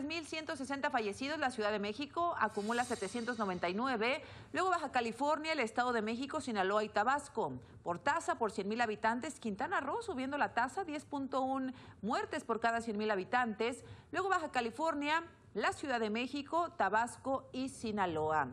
3.160 fallecidos, la Ciudad de México acumula 799, luego Baja California, el Estado de México, Sinaloa y Tabasco. Por tasa, por 100.000 habitantes, Quintana Roo subiendo la tasa, 10.1 muertes por cada 100.000 habitantes, luego Baja California, la Ciudad de México, Tabasco y Sinaloa.